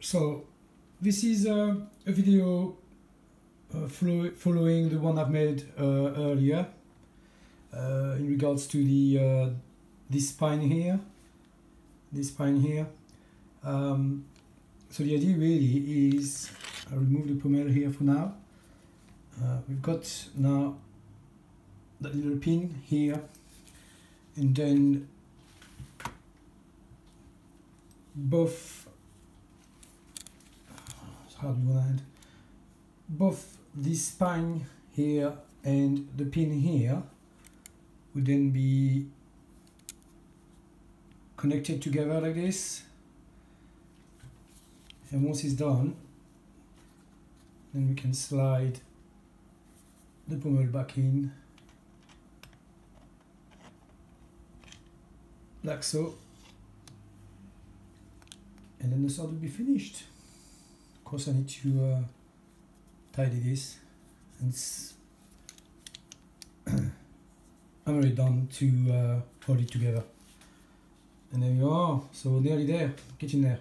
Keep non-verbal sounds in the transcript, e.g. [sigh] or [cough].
so this is uh, a video uh, follow following the one I've made uh, earlier uh, in regards to the uh, this spine here this spine here. Um, so the idea really is I remove the pommel here for now. Uh, we've got now that little pin here and then both how do you want to end both this spine here and the pin here would then be connected together like this. And once it's done then we can slide the pommel back in. Like so. And then the sword will be finished course I need to uh, tidy this and [clears throat] I'm already done to uh, hold it together. And there you are. So nearly there. In there